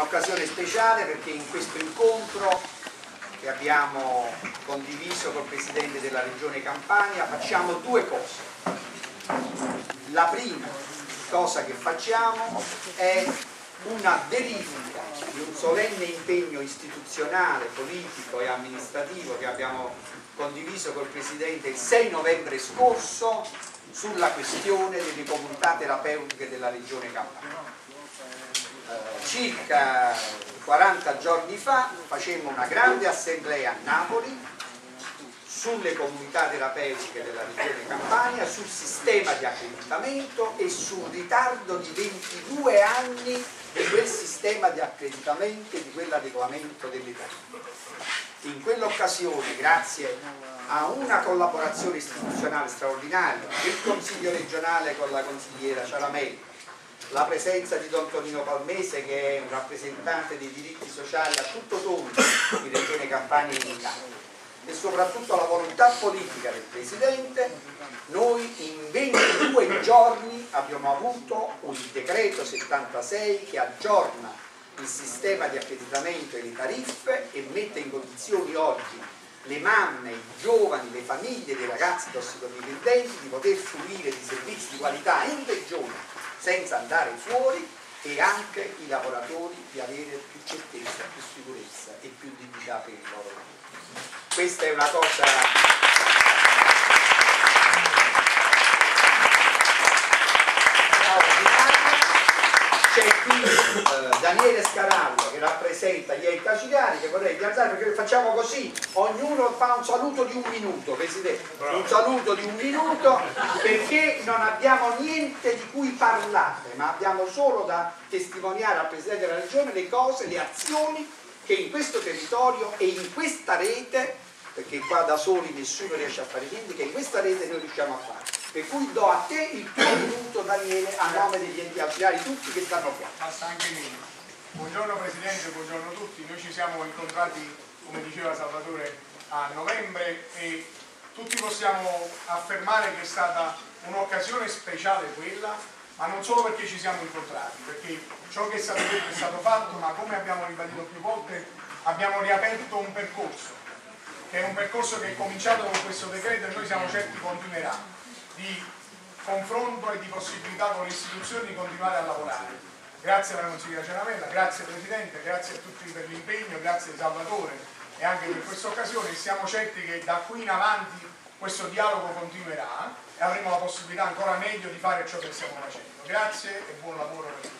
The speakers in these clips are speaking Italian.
un'occasione speciale perché in questo incontro che abbiamo condiviso col Presidente della Regione Campania facciamo due cose. La prima cosa che facciamo è una verifica di un solenne impegno istituzionale, politico e amministrativo che abbiamo condiviso col Presidente il 6 novembre scorso sulla questione delle comunità terapeutiche della Regione Campania. Circa 40 giorni fa facemmo una grande assemblea a Napoli sulle comunità terapeutiche della regione Campania, sul sistema di accreditamento e sul ritardo di 22 anni di quel sistema di accreditamento e di quell'adeguamento delle tariffe. In quell'occasione, grazie a una collaborazione istituzionale straordinaria del Consiglio regionale con la consigliera Ciaramelli, la presenza di Don Tonino Palmese che è un rappresentante dei diritti sociali a tutto tondo in Regione Campania e in Italia. E soprattutto la volontà politica del Presidente, noi in 22 giorni abbiamo avuto un decreto 76 che aggiorna il sistema di accreditamento e le tariffe e mette in condizioni oggi le mamme, i giovani, le famiglie dei ragazzi tossicodipendenti di poter fruire di servizi di qualità in regione senza andare fuori e anche i lavoratori di avere più certezza, più sicurezza e più dignità per il loro lavoro. Questa è una cosa c'è qui eh, Daniele Scarallo che rappresenta gli enti ausiliari che vorrei piazzare perché facciamo così ognuno fa un saluto di un minuto Presidente. Un saluto di un minuto perché non abbiamo niente di cui parlare ma abbiamo solo da testimoniare al Presidente della Regione le cose, le azioni che in questo territorio e in questa rete perché qua da soli nessuno riesce a fare niente che in questa rete noi riusciamo a fare. Per cui do a te il tuo minuto Daniele a nome degli enti ausiliari tutti che stanno qua. Buongiorno Presidente, buongiorno a tutti. Noi ci siamo incontrati, come diceva Salvatore, a novembre e tutti possiamo affermare che è stata un'occasione speciale quella, ma non solo perché ci siamo incontrati, perché ciò che è stato detto è stato fatto, ma come abbiamo ribadito più volte abbiamo riaperto un percorso, che è un percorso che è cominciato con questo decreto e noi siamo certi continuerà di confronto e di possibilità con le istituzioni di continuare a lavorare. Grazie alla consigliera Ceramella, grazie Presidente, grazie a tutti per l'impegno, grazie Salvatore e anche per questa occasione. Siamo certi che da qui in avanti questo dialogo continuerà e avremo la possibilità ancora meglio di fare ciò che stiamo facendo. Grazie e buon lavoro per tutti.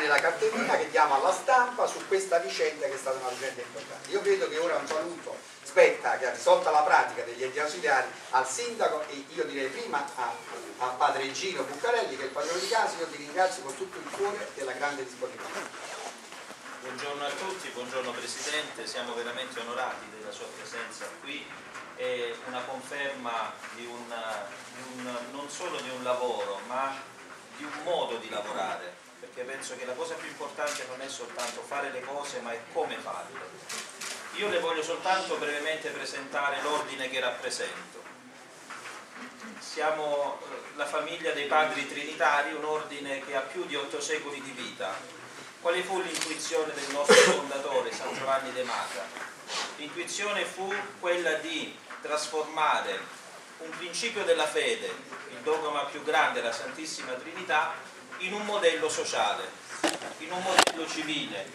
Nella cartellina che diamo alla stampa su questa vicenda che è stata una vicenda importante. Io credo che ora un saluto spetta che ha risolta la pratica degli enti ausiliari al sindaco e io direi prima a, a padre Gino Buccarelli che è il padrone di casa, io ti ringrazio con tutto il cuore della grande disponibilità. Buongiorno a tutti, buongiorno Presidente, siamo veramente onorati della sua presenza qui è una conferma di una, di un, non solo di un lavoro ma di un modo di lavorare perché penso che la cosa più importante non è soltanto fare le cose ma è come farle. Io le voglio soltanto brevemente presentare l'ordine che rappresento. Siamo eh, la famiglia dei padri trinitari, un ordine che ha più di otto secoli di vita. Quale fu l'intuizione del nostro fondatore, San Giovanni De Mata? L'intuizione fu quella di trasformare un principio della fede, il dogma più grande, la Santissima Trinità, in un modello sociale, in un modello civile,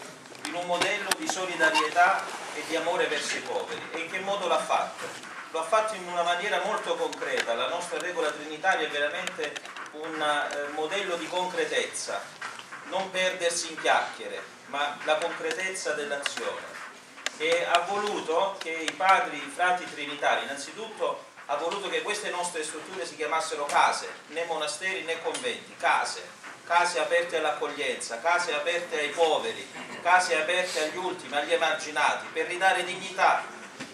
in un modello di solidarietà e di amore verso i poveri. E in che modo l'ha fatto? Lo ha fatto in una maniera molto concreta, la nostra regola trinitaria è veramente un eh, modello di concretezza, non perdersi in chiacchiere, ma la concretezza dell'azione. E ha voluto che i padri, i frati trinitari, innanzitutto ha voluto che queste nostre strutture si chiamassero case, né monasteri né conventi, case, case aperte all'accoglienza, case aperte ai poveri, case aperte agli ultimi, agli emarginati, per ridare dignità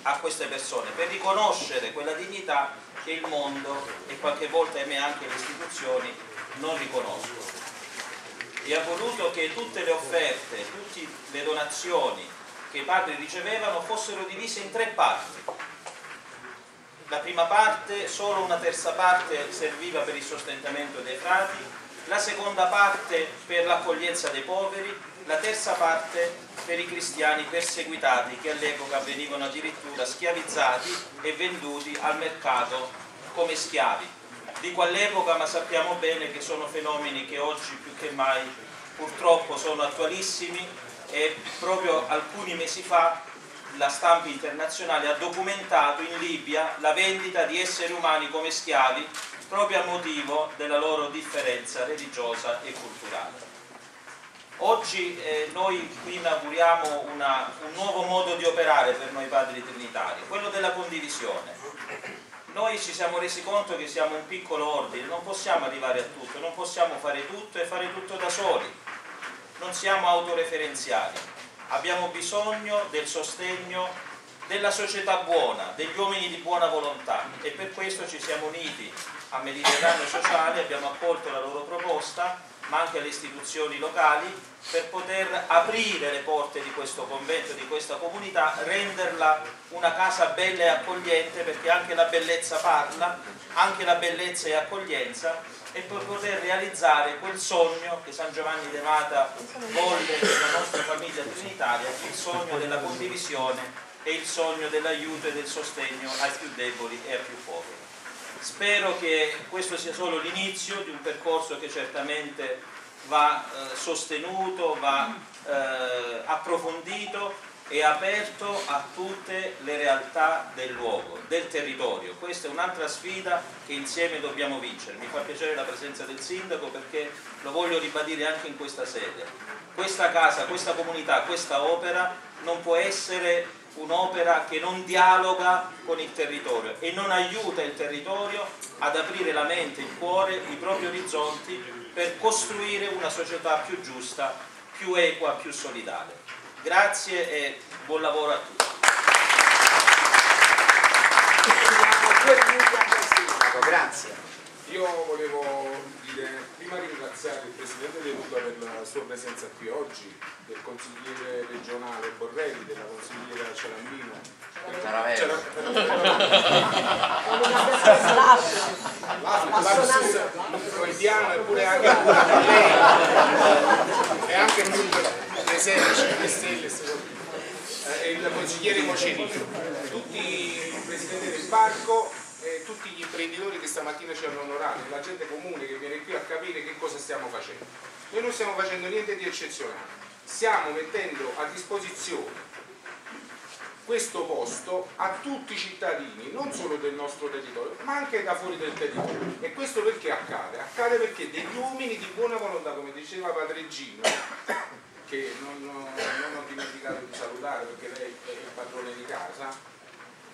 a queste persone, per riconoscere quella dignità che il mondo e qualche volta ahimè anche le istituzioni non riconoscono. E ha voluto che tutte le offerte, tutte le donazioni che i padri ricevevano fossero divise in tre parti La prima parte, solo una terza parte serviva per il sostentamento dei frati, la seconda parte per l'accoglienza dei poveri, la terza parte per i cristiani perseguitati che all'epoca venivano addirittura schiavizzati e venduti al mercato come schiavi. Dico all'epoca ma sappiamo bene che sono fenomeni che oggi più che mai purtroppo sono attualissimi e proprio alcuni mesi fa la stampa internazionale ha documentato in Libia la vendita di esseri umani come schiavi proprio a motivo della loro differenza religiosa e culturale. Oggi eh, noi qui inauguriamo una, un nuovo modo di operare per noi padri trinitari, quello della condivisione. Noi ci siamo resi conto che siamo un piccolo ordine, non possiamo arrivare a tutto, non possiamo fare tutto e fare tutto da soli, non siamo autoreferenziali, abbiamo bisogno del sostegno della società buona, degli uomini di buona volontà. E per questo ci siamo uniti a Mediterraneo Sociale, abbiamo accolto la loro proposta ma anche alle istituzioni locali per poter aprire le porte di questo convento, di questa comunità, renderla una casa bella e accogliente perché anche la bellezza parla, anche la bellezza è accoglienza e per poter realizzare quel sogno che San Giovanni de Mata volle per la nostra famiglia trinitaria, il sogno della condivisione e il sogno dell'aiuto e del sostegno ai più deboli e ai più poveri. Spero che questo sia solo l'inizio di un percorso che certamente va eh, sostenuto, va eh, approfondito e aperto a tutte le realtà del luogo, del territorio. Questa è un'altra sfida che insieme dobbiamo vincere. Mi fa piacere la presenza del sindaco perché lo voglio ribadire anche in questa sede. Questa casa, questa comunità, questa opera non può essere un'opera che non dialoga con il territorio e non aiuta il territorio ad aprire la mente, il cuore, i propri orizzonti per costruire una società più giusta, più equa, più solidale. Grazie e buon lavoro a tutti. Grazie. Io volevo dire, prima ringraziare il Presidente De Luca per la sua presenza qui oggi, del consigliere regionale Borrelli, della consigliera Cialambino, l'Afsus freudiano eppure anche lei e anche qui presente 5 Stelle eh, il consigliere Mocerino, tutti i presidenti del parco tutti gli imprenditori che stamattina ci hanno onorato, la gente comune che viene qui a capire che cosa stiamo facendo. Noi non stiamo facendo niente di eccezionale, stiamo mettendo a disposizione questo posto a tutti i cittadini, non solo del nostro territorio, ma anche da fuori del territorio. E questo perché accade? Accade perché degli uomini di buona volontà, come diceva Padre Gino, che non, non, ho dimenticato di salutare perché lei è il padrone di casa,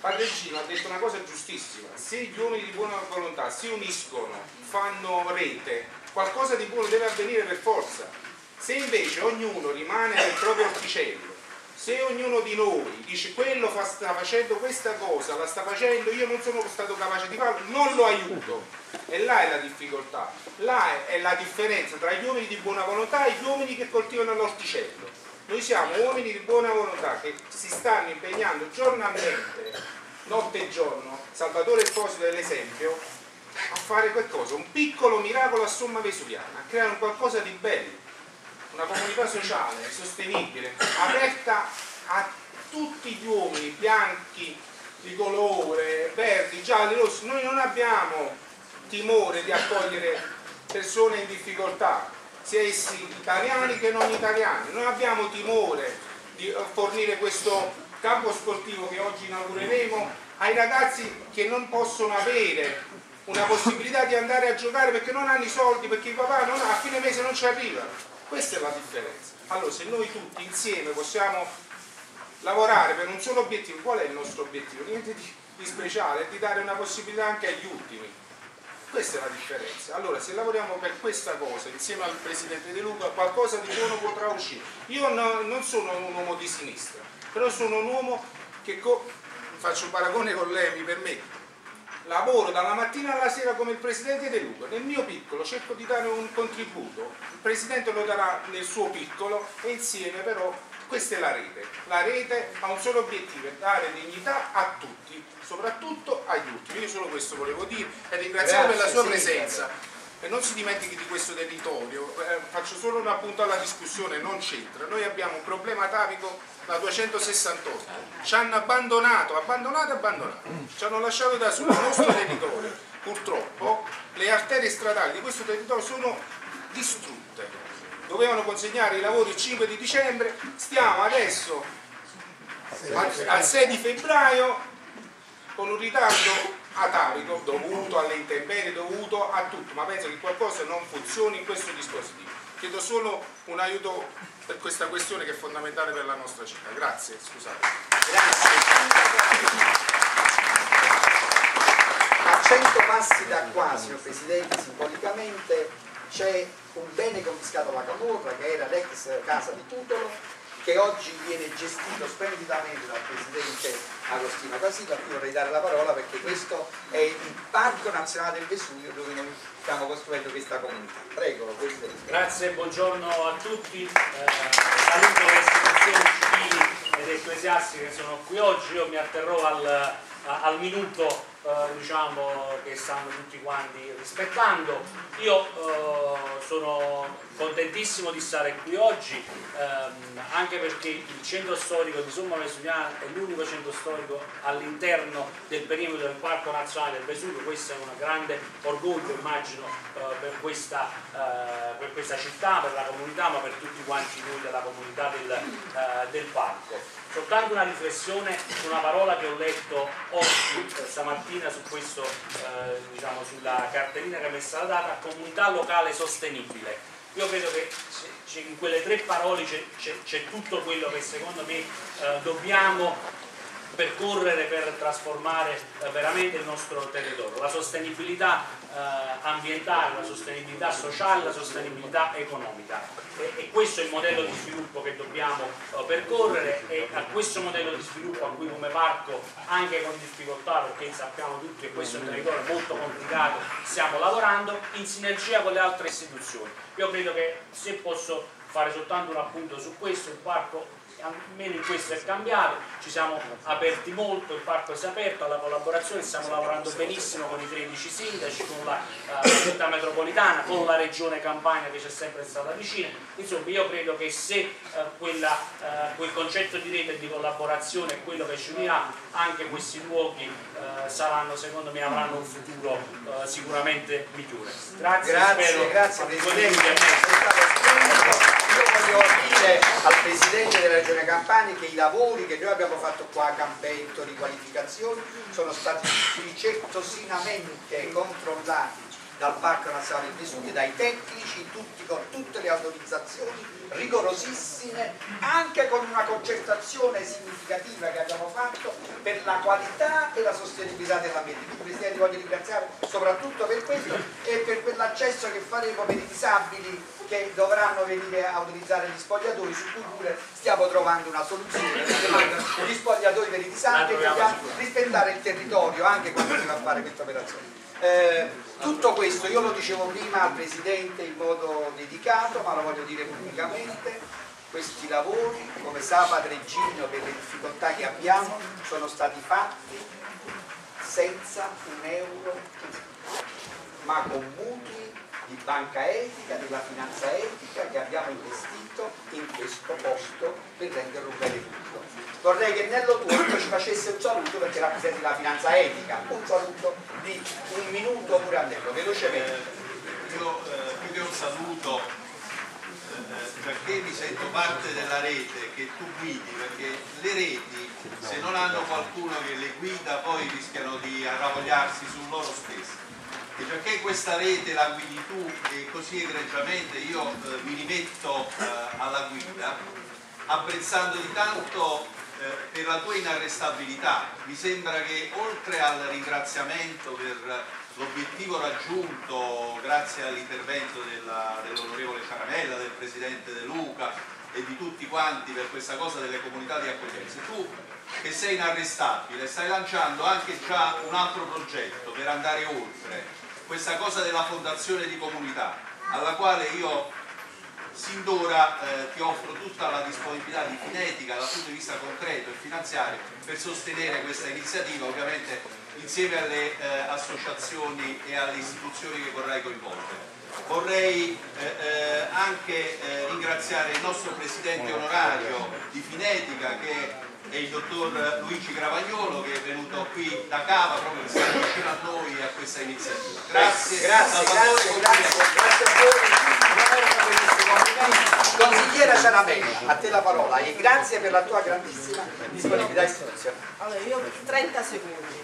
Padre Gino ha detto una cosa giustissima, se gli uomini di buona volontà si uniscono, fanno rete, qualcosa di buono deve avvenire per forza. Se invece ognuno rimane nel proprio orticello, se ognuno di noi dice quello fa, sta facendo questa cosa, la sta facendo, io non sono stato capace di farlo, non lo aiuto. E là è la difficoltà, là è la differenza tra gli uomini di buona volontà e gli uomini che coltivano l'orticello. Noi siamo uomini di buona volontà che si stanno impegnando giornalmente, notte e giorno, Salvatore Esposito è l'esempio, a fare qualcosa, un piccolo miracolo a somma vesuviana, a creare qualcosa di bello, una comunità sociale, sostenibile, aperta a tutti gli uomini, bianchi, di colore, verdi, gialli, rossi. Noi non abbiamo timore di accogliere persone in difficoltà, sia essi italiani che non italiani. Non abbiamo timore di fornire questo campo sportivo che oggi inaugureremo ai ragazzi che non possono avere una possibilità di andare a giocare perché non hanno i soldi, perché il papà non, a fine mese non ci arriva. Questa è la differenza. Allora se noi tutti insieme possiamo lavorare per un solo obiettivo, qual è il nostro obiettivo? Niente di speciale, è di dare una possibilità anche agli ultimi questa è la differenza. Allora, se lavoriamo per questa cosa insieme al Presidente De Luca, qualcosa di buono potrà uscire. Io no, non sono un uomo di sinistra, però sono un uomo che, faccio un paragone con lei, mi permette, lavoro dalla mattina alla sera come il Presidente De Luca, nel mio piccolo cerco di dare un contributo, il Presidente lo darà nel suo piccolo e insieme però questa è la rete. La rete ha un solo obiettivo, dare dignità a tutti, soprattutto agli ultimi. Io solo questo volevo dire e ringraziamo per la sua presenza. E non si dimentichi di questo territorio, eh, faccio solo un appunto alla discussione, non c'entra. Noi abbiamo un problema atavico da 268, ci hanno abbandonato, abbandonato, abbandonato, ci hanno lasciato da soli il nostro territorio. Purtroppo le arterie stradali di questo territorio sono distrutte. Dovevano consegnare i lavori il 5 di dicembre, stiamo adesso al 6 di febbraio con un ritardo atavico dovuto alle intemperie, dovuto a tutto, ma penso che qualcosa non funzioni in questo dispositivo. Chiedo solo un aiuto per questa questione che è fondamentale per la nostra città. Grazie, scusate. Grazie. A 100 passi da qua, signor Presidente, simbolicamente c'è un bene confiscato alla Camorra che era l'ex casa di Tutolo che oggi viene gestito splendidamente dal Presidente Agostino Casillo a cui vorrei dare la parola perché questo è il Parco Nazionale del Vesuvio dove noi stiamo costruendo questa comunità. Prego, Presidente. Grazie, buongiorno a tutti. Eh, saluto le istituzioni civili ed ecclesiastiche che sono qui oggi. Io mi atterrò al, al minuto eh, diciamo, che stanno tutti quanti rispettando. Io eh, sono contentissimo di stare qui oggi, ehm, anche perché il centro storico di Somma Vesuviana è l'unico centro storico all'interno del perimetro del Parco Nazionale del Vesuvio, questo è un grande orgoglio immagino eh, per, questa, eh, per, questa, città, per la comunità, ma per tutti quanti noi della comunità del, eh, del parco soltanto una riflessione su una parola che ho letto oggi, eh, stamattina, su questo, eh, diciamo, sulla cartellina che mi è stata data, comunità locale sostenibile. Io credo che in quelle tre parole c'è tutto quello che secondo me eh, dobbiamo percorrere per trasformare eh, veramente il nostro territorio. La sostenibilità eh, ambientale, la sostenibilità sociale, la sostenibilità economica. E, questo è il modello di sviluppo che dobbiamo eh, percorrere e a questo modello di sviluppo a cui come parco, anche con difficoltà, perché sappiamo tutti che questo è un territorio molto complicato, stiamo lavorando in sinergia con le altre istituzioni. Io credo che se posso fare soltanto un appunto su questo, il parco almeno in questo è cambiato, ci siamo aperti molto, il parco si è aperto alla collaborazione, stiamo lavorando benissimo con i 13 sindaci, con la uh, città metropolitana, con la regione Campania che c'è sempre stata vicina, insomma io credo che se uh, quella, uh, quel concetto di rete e di collaborazione è quello che ci unirà, anche questi luoghi saranno secondo me avranno un futuro sicuramente migliore. Grazie, grazie, spero grazie io voglio dire al Presidente della Regione Campania che i lavori che noi abbiamo fatto qua a Campetto, riqualificazioni, sono stati ricettosamente controllati dal Parco Nazionale del Vesuvio, dai tecnici, tutti, con tutte le autorizzazioni rigorosissime, anche con una concertazione significativa che abbiamo fatto per la qualità e la sostenibilità dell'ambiente. Quindi Presidente voglio ringraziare soprattutto per questo e per quell'accesso che faremo per i disabili che dovranno venire a utilizzare gli spogliatoi su cui pure stiamo trovando una soluzione gli spogliatoi per i disabili dobbiamo rispettare il territorio anche quando si va a fare questa operazione. Eh, tutto questo io lo dicevo prima al Presidente in modo dedicato, ma lo voglio dire pubblicamente, questi lavori, come sa Padre Gino per le difficoltà che abbiamo, sono stati fatti senza un euro, ma con mutui di banca etica, della finanza etica che abbiamo investito in questo posto per renderlo bene tutto. Vorrei che Nello Turco ci facesse un saluto perché rappresenti la finanza etica, un saluto di un minuto pure a Nello, velocemente. Eh, io eh, più che un saluto eh, perché mi sento parte della rete che tu guidi, perché le reti se non hanno qualcuno che le guida poi rischiano di arravogliarsi su loro stessi e perché questa rete la guidi tu e così egregiamente io eh, mi rimetto eh, alla guida apprezzando di tanto eh, per la tua inarrestabilità mi sembra che oltre al ringraziamento per l'obiettivo raggiunto grazie all'intervento dell'onorevole Caramella, del Presidente De Luca e di tutti quanti per questa cosa delle comunità di accoglienza. Tu che sei inarrestabile stai lanciando anche già un altro progetto per andare oltre questa cosa della fondazione di comunità alla quale io sin d'ora eh, ti offro tutta la disponibilità di Finetica dal punto di vista concreto e finanziario per sostenere questa iniziativa ovviamente insieme alle eh, associazioni e alle istituzioni che vorrai coinvolgere. Vorrei eh, eh anche eh, ringraziare il nostro presidente onorario di Finetica che è il dottor Luigi Gravagnolo che è venuto qui da Cava proprio per stare vicino a noi e a questa iniziativa. Grazie, grazie, grazie, grazie, grazie a voi. Consigliera Cianabella, a te la parola e grazie per la tua grandissima disponibilità istituzionale. Allora, io ho 30 secondi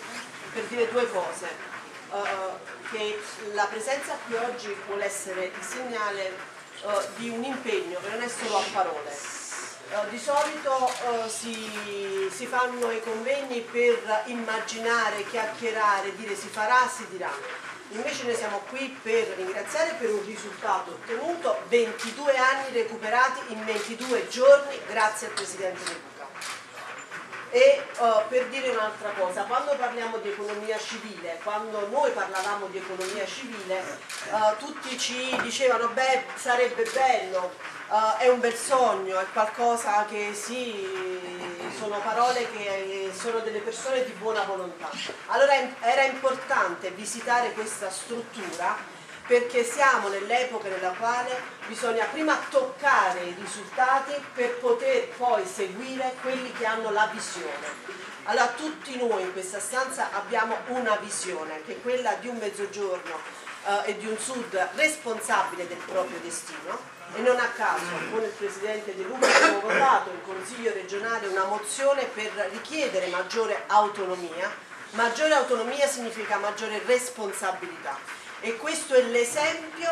per dire due cose. Uh, che la presenza qui oggi vuole essere il segnale uh, di un impegno che non è solo a parole di solito uh, si, si, fanno i convegni per immaginare, chiacchierare, dire si farà, si dirà. Invece noi siamo qui per ringraziare per un risultato ottenuto, 22 anni recuperati in 22 giorni grazie al Presidente del Cuba. E uh, per dire un'altra cosa, quando parliamo di economia civile, quando noi parlavamo di economia civile, tutti ci dicevano beh sarebbe bello, uh, è un bel sogno, è qualcosa che sì, sono parole che sono delle persone di buona volontà. Allora era importante visitare questa struttura perché siamo nell'epoca nella quale bisogna prima toccare i risultati per poter poi seguire quelli che hanno la visione. Allora tutti noi in questa stanza abbiamo una visione, che è quella di un mezzogiorno eh, e di un sud responsabile del proprio destino, e non a caso con il Presidente De Luca abbiamo votato in Consiglio regionale una mozione per richiedere maggiore autonomia. Maggiore autonomia significa maggiore responsabilità e questo è l'esempio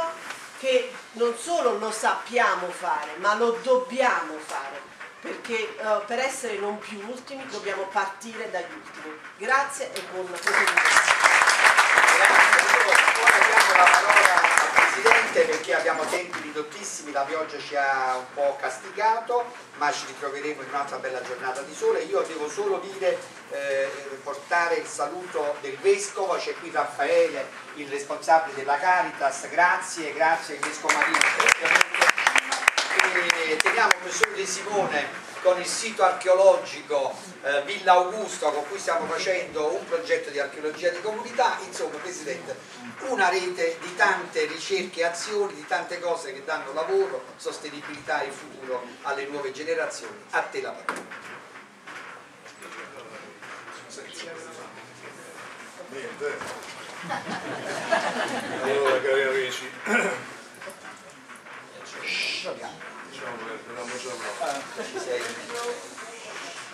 che non solo lo sappiamo fare ma lo dobbiamo fare perché uh, per essere non più ultimi dobbiamo partire dagli ultimi. Grazie e buon proseguimento. Presidente perché abbiamo tempi ridottissimi, la pioggia ci ha un po' castigato, ma ci ritroveremo in un'altra bella giornata di sole. Io devo solo dire, eh, portare il saluto del Vescovo, c'è qui Raffaele, il responsabile della Caritas, grazie, grazie al Vescovo Marino. E teniamo il professor De Simone con il sito archeologico eh, Villa Augusto con cui stiamo facendo un progetto di archeologia di comunità, insomma Presidente, una rete di tante ricerche e azioni, di tante cose che danno lavoro, sostenibilità e futuro alle nuove generazioni. A te la parola. Niente. Allora cari amici, diciamo che parlato.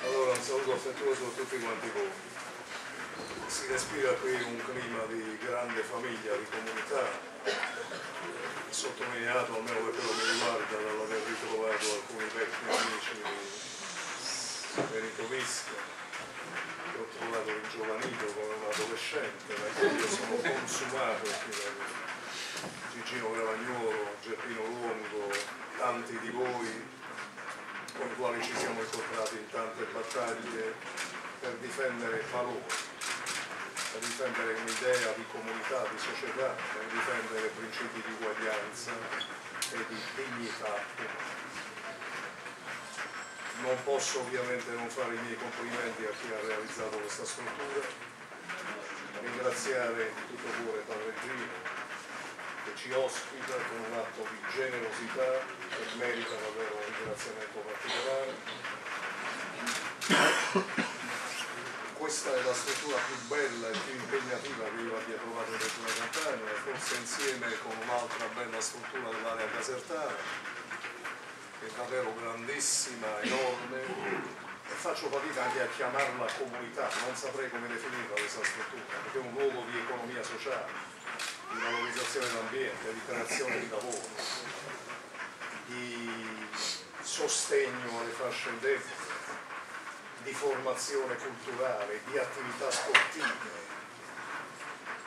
Allora un saluto affettuoso a tutti quanti voi. Si respira qui un clima di grande famiglia, di comunità, sottolineato almeno per quello che riguarda dall'aver ritrovato alcuni vecchi amici di Benito Visca, ho trovato ringiovanito come un adolescente, ma io sono consumato Gigino Gravagnolo, Geppino Longo, tanti di voi con i quali ci siamo incontrati in tante battaglie per difendere valori, per difendere un'idea di comunità, di società, per difendere principi di uguaglianza e di dignità Non posso ovviamente non fare i miei complimenti a chi ha realizzato questa struttura, ringraziare di tutto cuore Padre Gino, che ci ospita con un atto di generosità che merita davvero un ringraziamento particolare. Questa è la struttura più bella e più impegnativa che io abbia trovato in Regione Campania, forse insieme con un'altra bella struttura dell'area casertana, che è davvero grandissima, enorme, e faccio fatica anche a chiamarla comunità, non saprei come definirla questa struttura, perché è un luogo di economia sociale di valorizzazione dell'ambiente, di creazione di lavoro, di sostegno alle fasce deboli, di formazione culturale, di attività sportive.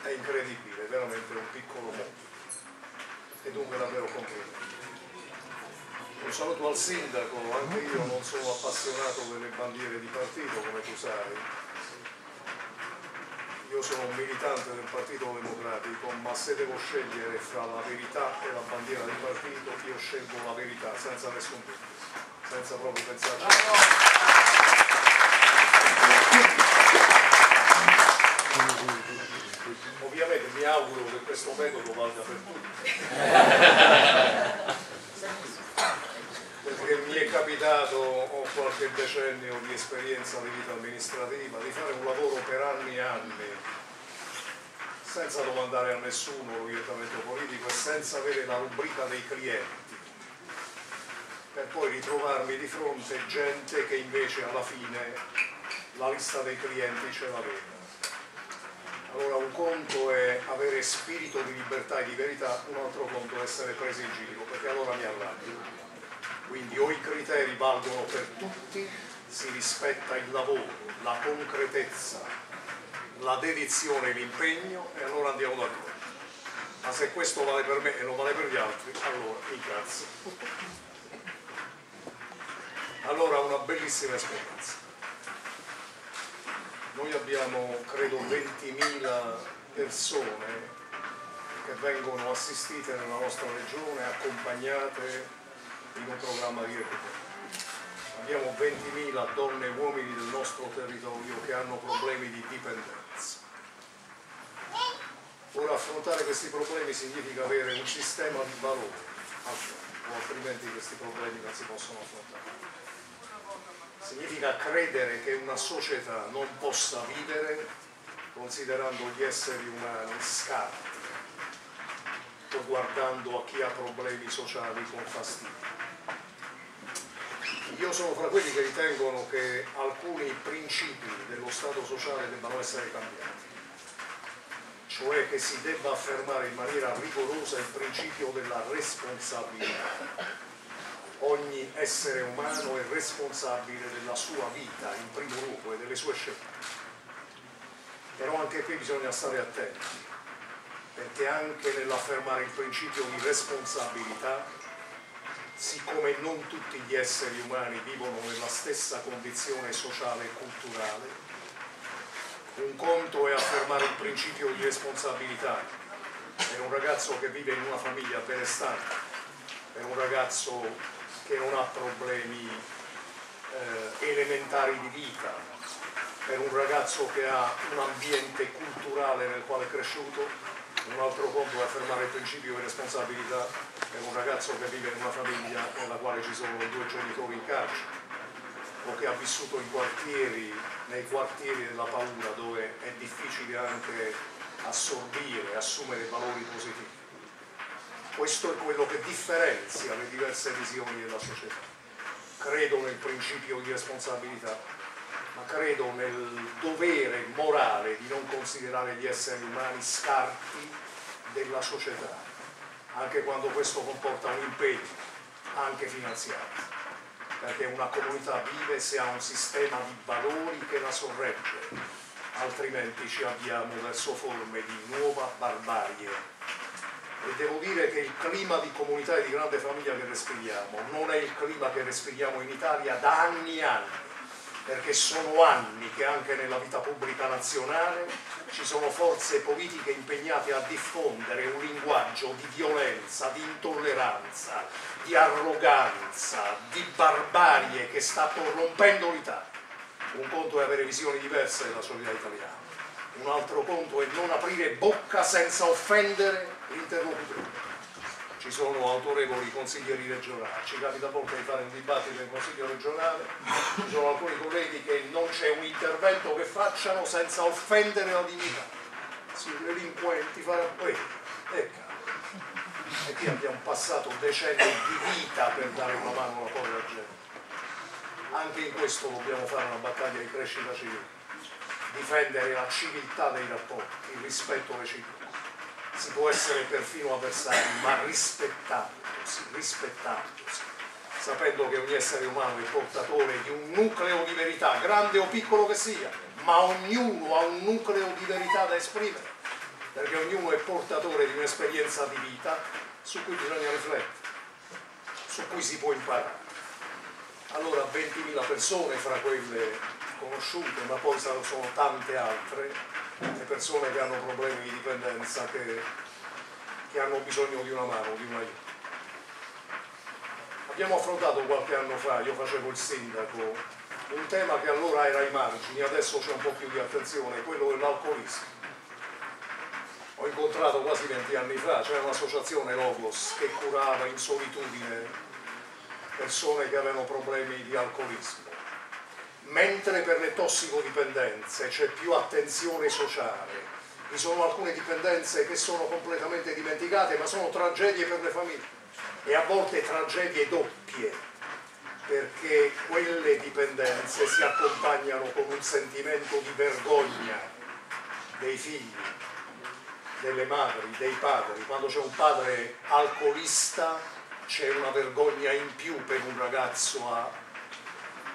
È incredibile, è veramente un piccolo mondo e dunque davvero complimenti. Un saluto al sindaco, anche io non sono appassionato delle bandiere di partito come tu sai. Io sono un militante del Partito Democratico, ma se devo scegliere fra la verità e la bandiera di partito, io scelgo la verità, senza nessun dubbio, senza proprio pensarci. Ovviamente mi auguro che questo metodo valga per tutti. Perché mi è capitato, ho qualche decennio di esperienza di vita amministrativa, di fare un lavoro per anni e anni, senza domandare a nessuno l'orientamento politico e senza avere la rubrica dei clienti, per poi ritrovarmi di fronte gente che invece alla fine la lista dei clienti ce l'aveva. Allora un conto è avere spirito di libertà e di verità, un altro conto è essere presi in giro, perché allora mi arrabbio. Quindi o i criteri valgono per tutti, si rispetta il lavoro, la concretezza, la dedizione e l'impegno e allora andiamo d'accordo. Ma se questo vale per me e non vale per gli altri, allora incazzo. Allora una bellissima esperienza. Noi abbiamo credo 20.000 persone che vengono assistite nella nostra regione, accompagnate in un programma di recupero. Abbiamo 20.000 donne e uomini del nostro territorio che hanno problemi di dipendenza. Ora affrontare questi problemi significa avere un sistema di valori, o altrimenti questi problemi non si possono affrontare significa credere che una società non possa vivere considerando gli esseri umani scarti o guardando a chi ha problemi sociali con fastidio. Io sono fra quelli che ritengono che alcuni principi dello Stato sociale debbano essere cambiati, cioè che si debba affermare in maniera rigorosa il principio della responsabilità ogni essere umano è responsabile della sua vita in primo luogo e delle sue scelte. Però anche qui bisogna stare attenti, perché anche nell'affermare il principio di responsabilità, siccome non tutti gli esseri umani vivono nella stessa condizione sociale e culturale, un conto è affermare il principio di responsabilità. Per un ragazzo che vive in una famiglia benestante, per un ragazzo che non ha problemi eh, elementari di vita, per un ragazzo che ha un ambiente culturale nel quale è cresciuto, un altro conto è affermare il principio di responsabilità per un ragazzo che vive in una famiglia nella quale ci sono due genitori in carcere o che ha vissuto in quartieri, nei quartieri della paura dove è difficile anche assorbire, assumere valori positivi. Questo è quello che differenzia le diverse visioni della società. Credo nel principio di responsabilità, ma credo nel dovere morale di non considerare gli esseri umani scarti della società, anche quando questo comporta un impegno, anche finanziario, perché una comunità vive se ha un sistema di valori che la sorregge, altrimenti ci avviamo verso forme di nuova barbarie. E devo dire che il clima di comunità e di grande famiglia che respiriamo non è il clima che respiriamo in Italia da anni e anni, perché sono anni che anche nella vita pubblica nazionale ci sono forze politiche impegnate a diffondere un linguaggio di violenza, di intolleranza, di arroganza, di barbarie che sta corrompendo l'Italia. Un conto è avere visioni diverse della società italiana, un altro conto è non aprire bocca senza offendere l'interlocutore. Sono autorevoli consiglieri regionali, ci capita volte di fare un dibattito in consiglio regionale, ci sono alcuni colleghi che non c'è un intervento che facciano senza offendere la dignità. Sì, delinquenti, fare quello. Ecco. E qui abbiamo passato decenni di vita per dare una mano alla povera gente. Anche in questo dobbiamo fare una battaglia di crescita civile, difendere la civiltà dei rapporti, il rispetto reciproco si può essere perfino avversari, ma rispettandosi, rispettandosi, sapendo che ogni essere umano è portatore di un nucleo di verità, grande o piccolo che sia, ma ognuno ha un nucleo di verità da esprimere, perché ognuno è portatore di un'esperienza di vita su cui bisogna riflettere. su cui si può imparare. Allora 20.000 persone fra quelle conosciute, ma poi sono tante altre, le persone che hanno problemi di dipendenza, che, che hanno bisogno di una mano, di un aiuto. Abbiamo affrontato qualche anno fa, io facevo il sindaco, un tema che allora era ai margini, adesso c'è un po' più di attenzione, quello dell'alcolismo. Ho incontrato quasi 20 anni fa, c'era un'associazione Logos che curava in solitudine persone che avevano problemi di alcolismo. Mentre per le tossicodipendenze c'è più attenzione sociale, vi sono alcune dipendenze che sono completamente dimenticate, ma sono tragedie per le famiglie e a volte tragedie doppie perché quelle dipendenze si accompagnano con un sentimento di vergogna dei figli, delle madri, dei padri. Quando c'è un padre alcolista c'è una vergogna in più per un ragazzo a,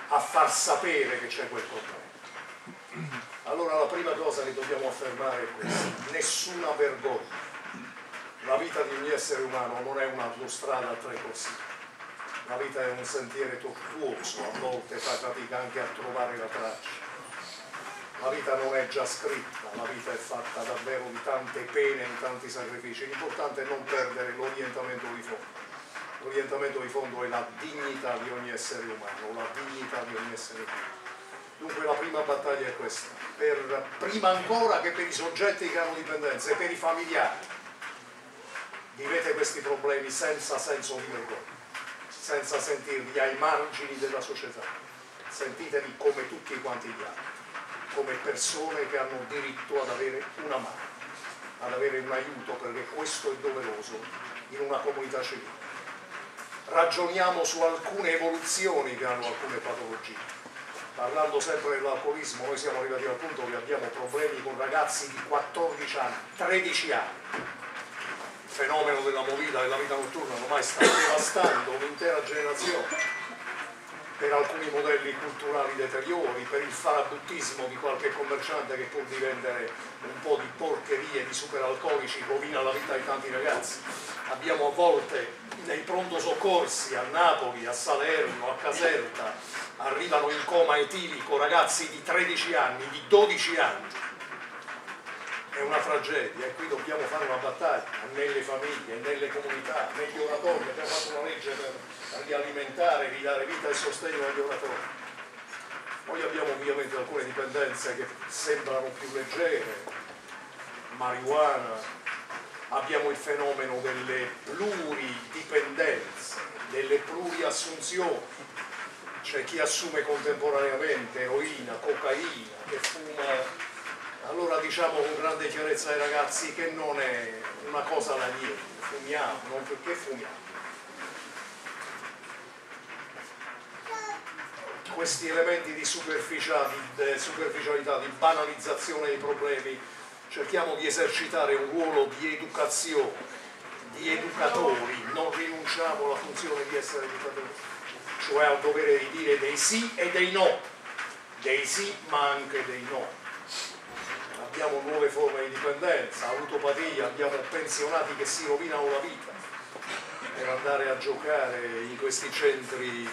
a far sapere che c'è quel problema. Allora la prima cosa che dobbiamo affermare è questa, nessuna vergogna. La vita di ogni essere umano non è un'autostrada a tre corsie la vita è un sentiero tortuoso, a volte fa fatica anche a trovare la traccia. La vita non è già scritta, la vita è fatta davvero di tante pene, di tanti sacrifici. L'importante è non perdere l'orientamento di fondo. L'orientamento di fondo è la dignità di ogni essere umano, la dignità di ogni essere umano. Dunque la prima battaglia è questa, per, prima ancora che per i soggetti che hanno dipendenza e per i familiari. Vivete questi problemi senza senso di vergogna senza sentirvi ai margini della società. Sentitevi come tutti quanti gli altri, come persone che hanno diritto ad avere una mano, ad avere un aiuto perché questo è doveroso in una comunità civile. Ragioniamo su alcune evoluzioni che hanno alcune patologie. Parlando sempre dell'alcolismo, noi siamo arrivati al punto che abbiamo problemi con ragazzi di 14 anni, 13 anni, fenomeno della movida della vita notturna ormai sta devastando un'intera generazione per alcuni modelli culturali deteriori, per il farabuttismo di qualche commerciante che pur di vendere un po' di porcherie, di superalcolici, rovina la vita di tanti ragazzi. Abbiamo a volte nei pronto soccorsi a Napoli, a Salerno, a Caserta, arrivano in coma etilico ragazzi di 13 anni, di 12 anni, è una tragedia e qui dobbiamo fare una battaglia nelle famiglie, nelle comunità, negli oratori, abbiamo fatto una legge per rialimentare, ridare vita e sostegno agli oratori. Poi abbiamo ovviamente alcune dipendenze che sembrano più leggere, marijuana, abbiamo il fenomeno delle pluridipendenze, delle pluriassunzioni, c'è chi assume contemporaneamente eroina, cocaina, che fuma allora diciamo con grande chiarezza ai ragazzi che non è una cosa da niente, fumiamo, non perché fumiamo. Questi elementi di superficialità, di banalizzazione dei problemi, cerchiamo di esercitare un ruolo di educazione, di educatori, non rinunciamo alla funzione di essere educatori, cioè al dovere di dire dei sì e dei no, dei sì ma anche dei no abbiamo nuove forme di dipendenza, autopatia, abbiamo pensionati che si rovinano la vita per andare a giocare in questi centri di,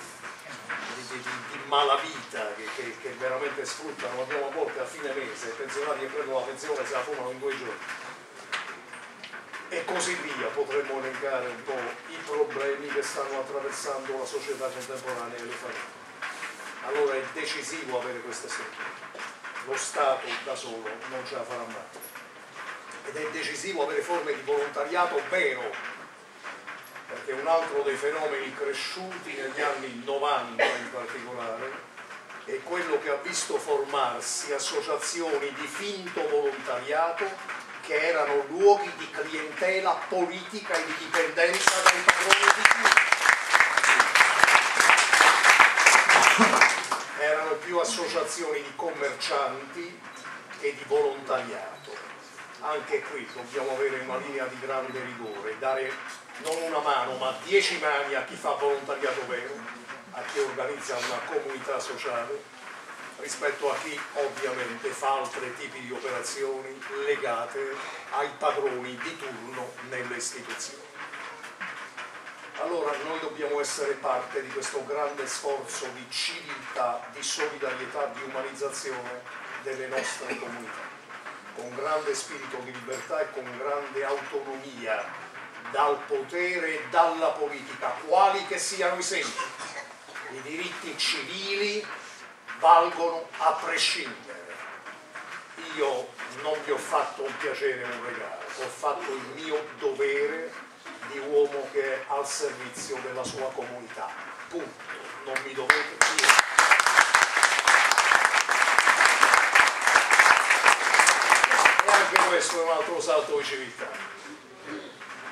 di, di malavita che, che, che, veramente sfruttano, abbiamo a volte a fine mese pensionati che prendono la pensione e se la fumano in due giorni. E così via, potremmo elencare un po' i problemi che stanno attraversando la società contemporanea e le famiglie. Allora è decisivo avere queste strutture lo Stato da solo non ce la farà mai. Ed è decisivo avere forme di volontariato vero, perché un altro dei fenomeni cresciuti negli anni 90 in particolare è quello che ha visto formarsi associazioni di finto volontariato che erano luoghi di clientela politica e di dipendenza dai padroni di tutti. Erano più associazioni di commercianti che di volontariato. Anche qui dobbiamo avere una linea di grande rigore, dare non una mano ma dieci mani a chi fa volontariato vero, a chi organizza una comunità sociale, rispetto a chi ovviamente fa altri tipi di operazioni legate ai padroni di turno nelle istituzioni. Allora noi dobbiamo essere parte di questo grande sforzo di civiltà, di solidarietà, di umanizzazione delle nostre comunità, con grande spirito di libertà e con grande autonomia dal potere e dalla politica, quali che siano i segni. I diritti civili valgono a prescindere. Io non vi ho fatto un piacere un regalo, ho fatto il mio dovere di uomo che è al servizio della sua comunità. Punto. Non mi dovete. E anche questo è un altro salto di civiltà.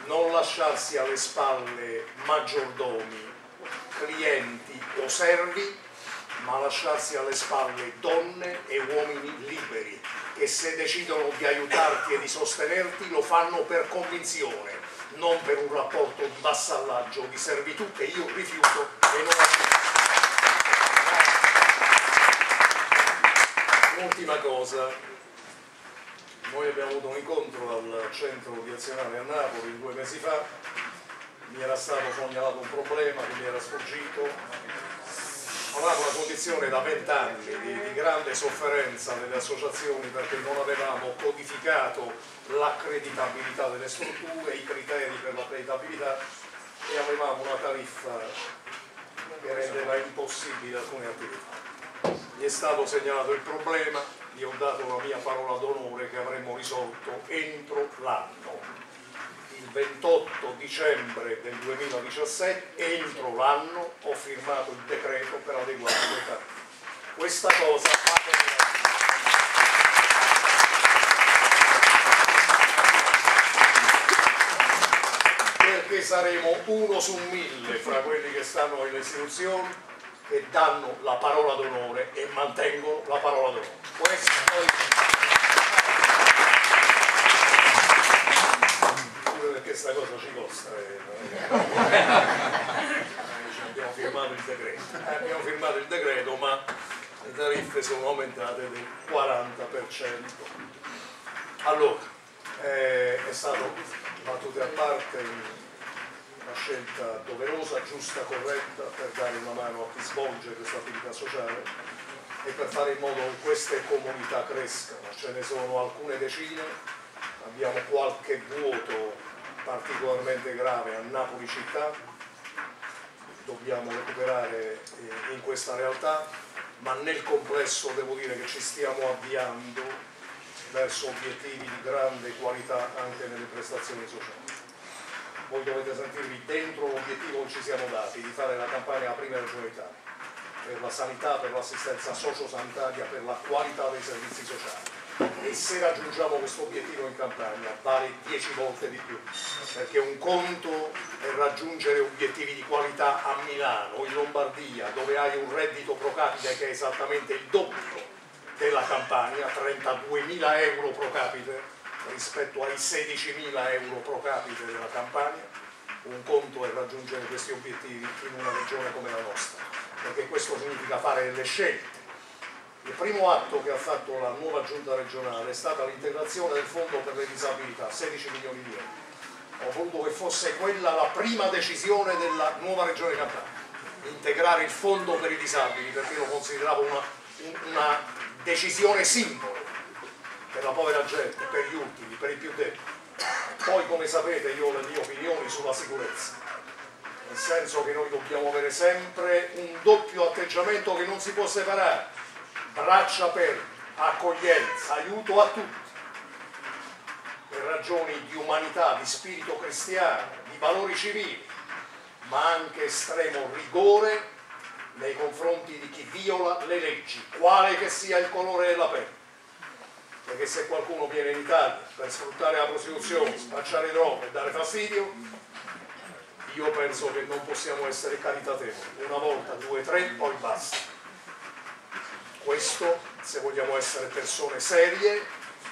Non lasciarsi alle spalle maggiordomi, clienti o servi, ma lasciarsi alle spalle donne e uomini liberi che se decidono di aiutarti e di sostenerti lo fanno per convinzione, non per un rapporto di vassallaggio, di servitù che io rifiuto e non accetto. Cosa, noi abbiamo avuto un incontro al centro di azionale a Napoli due mesi fa, mi era stato segnalato un problema che mi era sfuggito, avevamo una condizione da vent'anni di, di, grande sofferenza delle associazioni perché non avevamo codificato l'accreditabilità delle strutture, i criteri per l'accreditabilità e avevamo una tariffa che rendeva impossibile alcune attività. Gli è stato segnalato il problema, gli ho dato la mia parola d'onore che avremmo risolto entro l'anno 28 dicembre del 2017, entro l'anno ho firmato il decreto per adeguare le tariffe. Questa cosa perché saremo uno su mille fra quelli che stanno nelle istituzioni che danno la parola d'onore e mantengono la parola d'onore. Questa cosa ci costa. Eh, abbiamo firmato il decreto, eh, abbiamo firmato il decreto ma le tariffe sono aumentate del 40%. Allora, eh, è stato battute a parte una scelta doverosa, giusta, corretta per dare una mano a chi svolge questa attività sociale e per fare in modo che queste comunità crescano, ce ne sono alcune decine, abbiamo qualche vuoto particolarmente grave a Napoli città, dobbiamo recuperare eh, in questa realtà, ma nel complesso devo dire che ci stiamo avviando verso obiettivi di grande qualità anche nelle prestazioni sociali. Voi dovete sentirvi dentro l'obiettivo che ci siamo dati di fare la campagna la prima regione d'Italia per la sanità, per l'assistenza sociosanitaria, per la qualità dei servizi sociali e se raggiungiamo questo obiettivo in campagna vale 10 volte di più. Perché un conto è raggiungere obiettivi di qualità a Milano in Lombardia dove hai un reddito pro capite che è esattamente il doppio della campagna 32.000 euro pro capite rispetto ai 16.000 euro pro capite della campagna un conto è raggiungere questi obiettivi in una regione come la nostra. Perché questo significa fare delle scelte il primo atto che ha fatto la nuova giunta regionale è stata l'integrazione del fondo per le disabilità, 16 milioni di euro. Ho voluto che fosse quella la prima decisione della nuova regione Campania, integrare il fondo per i disabili perché lo consideravo una, una decisione simbolo per la povera gente, per gli ultimi, per i più deboli. Poi come sapete io ho le mie opinioni sulla sicurezza, nel senso che noi dobbiamo avere sempre un doppio atteggiamento che non si può separare braccia aperte, accoglienza, aiuto a tutti, per ragioni di umanità, di spirito cristiano, di valori civili, ma anche estremo rigore nei confronti di chi viola le leggi, quale che sia il colore della pelle. Perché se qualcuno viene in Italia per sfruttare la prostituzione, spacciare droga e dare fastidio, io penso che non possiamo essere caritatevoli. Una volta, due, tre, poi basta. Questo se vogliamo essere persone serie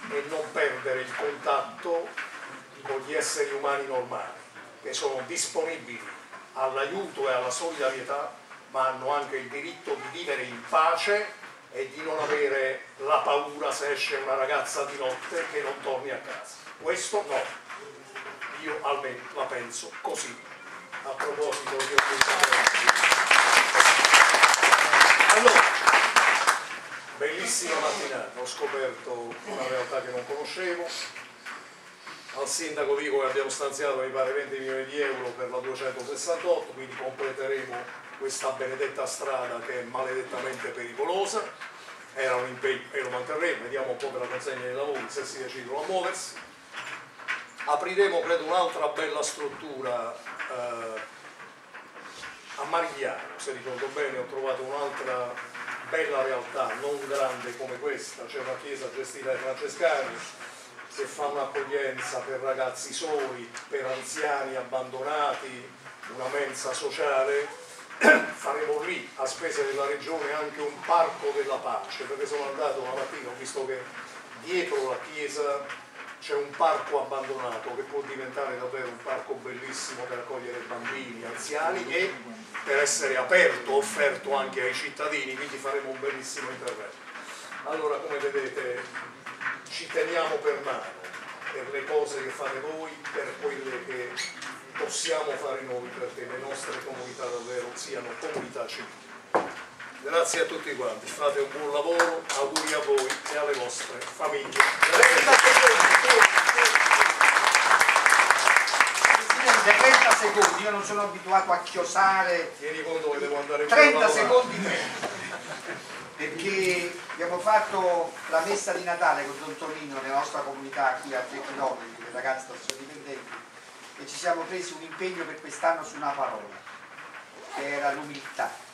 e non perdere il contatto con gli esseri umani normali, che sono disponibili all'aiuto e alla solidarietà, ma hanno anche il diritto di vivere in pace e di non avere la paura se esce una ragazza di notte che non torni a casa. Questo no, io almeno la penso così a proposito di. Allora, bellissima mattinata, ho scoperto una realtà che non conoscevo. Al sindaco dico che abbiamo stanziato mi pare 20 milioni di euro per la 268, quindi completeremo questa benedetta strada che è maledettamente pericolosa. Era un impegno e lo manterremo, vediamo un po' per la consegna dei lavori se si decidono a muoversi. Apriremo credo un'altra bella struttura eh, a Marigliano, se ricordo bene ho trovato un'altra bella realtà, non grande come questa, c'è una chiesa gestita dai francescani che fa un'accoglienza per ragazzi soli, per anziani abbandonati, una mensa sociale, faremo lì a spese della regione anche un parco della pace, perché sono andato una mattina, ho visto che dietro la chiesa c'è un parco abbandonato che può diventare davvero un parco bellissimo per accogliere bambini, anziani e per essere aperto, offerto anche ai cittadini, quindi faremo un bellissimo intervento. Allora come vedete ci teniamo per mano per le cose che fate voi, per quelle che possiamo fare noi perché le nostre comunità davvero siano comunità civili. Grazie a tutti quanti, fate un buon lavoro, auguri a voi e alle vostre famiglie. Presidente, 30 secondi, io non sono abituato a chiosare Tieni conto che devo andare 30 a lavorare. secondi perché abbiamo fatto la messa di Natale con Don Tonino nella nostra comunità qui a 3 km, le ragazze sono dipendenti e ci siamo presi un impegno per quest'anno su una parola che era l'umiltà.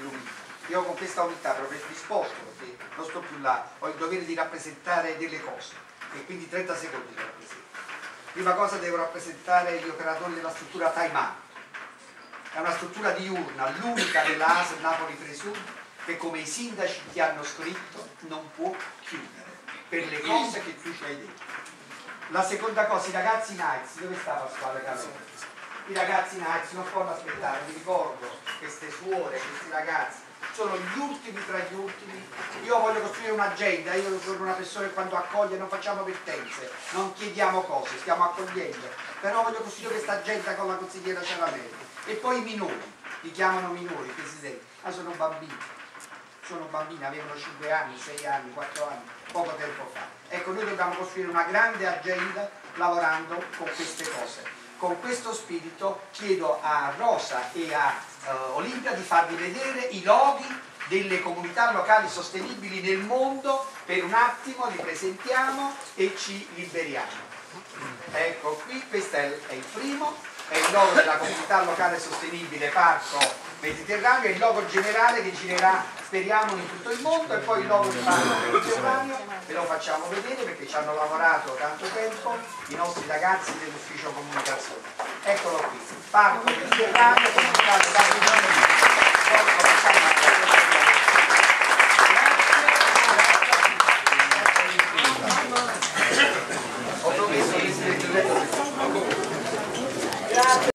L'umiltà. Io con questa umiltà proprio risposto perché non sto più là, ho il dovere di rappresentare delle cose e quindi 30 secondi lo rappresento. Prima cosa devo rappresentare gli operatori della struttura Out è una struttura diurna, l'unica della ASL Napoli Presur che come i sindaci ti hanno scritto non può chiudere per le cose che tu ci hai detto. La seconda cosa, i ragazzi Nights, dove sta Pasquale Calore? I ragazzi Nights non possono aspettare, mi ricordo queste suore, questi ragazzi, sono gli ultimi tra gli ultimi. Io voglio costruire un'agenda, io sono una persona che quando accoglie non facciamo vertenze, non chiediamo cose, stiamo accogliendo, però voglio costruire questa agenda con la consigliera Ciaramelli. E poi i minori, li chiamano minori, Presidente, ma sono bambini, sono bambini, avevano 5 anni, 6 anni, 4 anni, poco tempo fa. Ecco, noi dobbiamo costruire una grande agenda lavorando con queste cose. Con questo spirito chiedo a Rosa e a eh, Olimpia di farvi vedere i loghi delle comunità locali sostenibili nel mondo, per un attimo li presentiamo e ci liberiamo. Ecco qui, questo è il, è il primo, è il logo della comunità locale sostenibile Parco Mediterraneo, è il logo generale che girerà, speriamo, in tutto il mondo e poi il logo di Parco Mediterraneo, ve lo facciamo vedere perché ci hanno lavorato tanto tempo i nostri ragazzi dell'ufficio comunicazione. Eccolo qui, Parco Mediterraneo. Poi lo facciamo